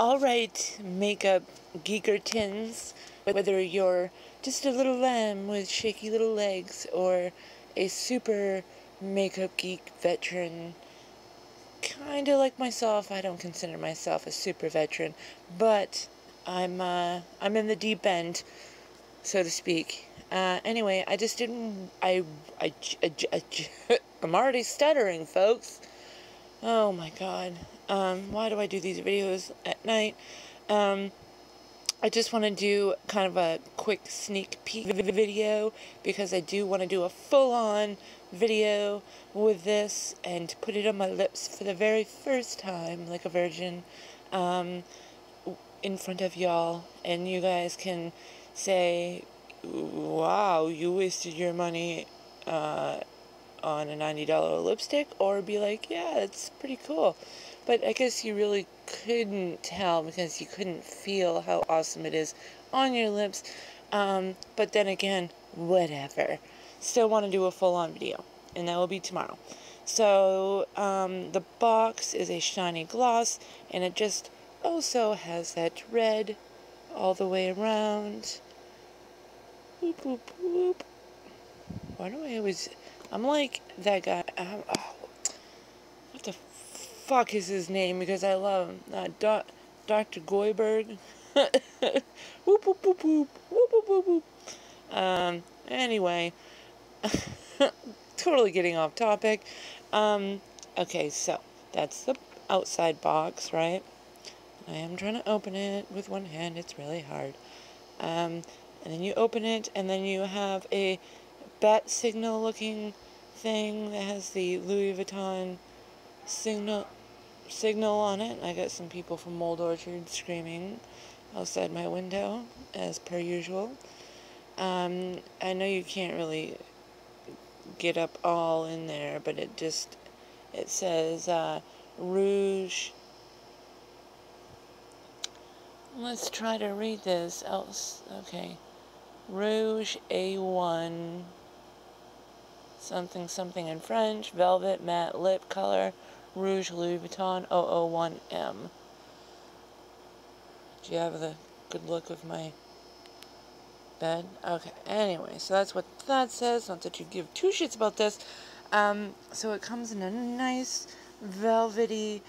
Alright, makeup geekertons, whether you're just a little lamb with shaky little legs or a super makeup geek veteran, kinda like myself, I don't consider myself a super veteran, but I'm, uh, I'm in the deep end, so to speak. Uh, anyway, I just didn't, I, I, I, I, I'm already stuttering, folks. Oh my god. Um, why do I do these videos at night? Um, I just want to do kind of a quick sneak peek video because I do want to do a full-on video with this and put it on my lips for the very first time like a virgin um, in front of y'all and you guys can say wow you wasted your money uh, on a $90 lipstick or be like yeah it's pretty cool but I guess you really couldn't tell because you couldn't feel how awesome it is on your lips. Um, but then again, whatever. Still want to do a full-on video, and that will be tomorrow. So, um, the box is a shiny gloss, and it just also has that red all the way around. Boop, boop, boop. Why do I always... I'm like that guy... Oh, what the fuck is his name because I love him. Uh, Do Dr. Goiberg. whoop, whoop, whoop, whoop, whoop, whoop, whoop, whoop. Um, anyway, totally getting off topic. Um, okay, so that's the outside box, right? I am trying to open it with one hand. It's really hard. Um, and then you open it, and then you have a bat signal looking thing that has the Louboutin signal signal on it. I got some people from Mold Orchard screaming outside my window, as per usual. Um, I know you can't really get up all in there, but it just, it says, uh, Rouge. Let's try to read this else. Okay. Rouge A1 something something in French, velvet matte lip color, Rouge Louboutin 001M. Do you have the good look of my bed? Okay, anyway, so that's what that says. Not that you give two shits about this. Um, so it comes in a nice velvety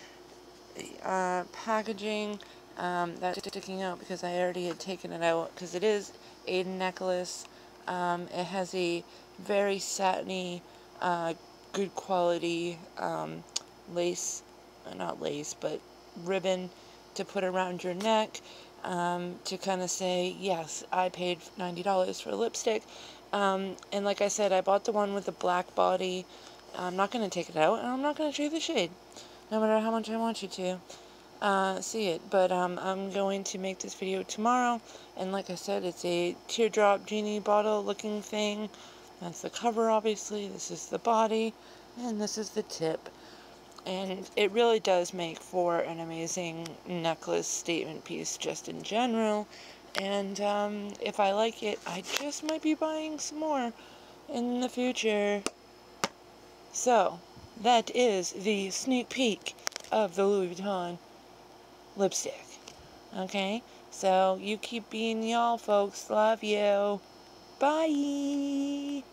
uh, packaging. Um, that's sticking out because I already had taken it out because it is a necklace. Um, it has a very satiny, uh, good quality um, lace, uh, not lace, but ribbon to put around your neck um, to kind of say, yes, I paid $90 for a lipstick. Um, and like I said, I bought the one with the black body. I'm not going to take it out, and I'm not going to you the shade, no matter how much I want you to uh, see it. But um, I'm going to make this video tomorrow, and like I said, it's a teardrop genie bottle looking thing. That's the cover, obviously. This is the body, and this is the tip. And it really does make for an amazing necklace statement piece just in general. And um, if I like it, I just might be buying some more in the future. So, that is the sneak peek of the Louboutin lipstick. Okay? So, you keep being y'all, folks. Love you. Bye.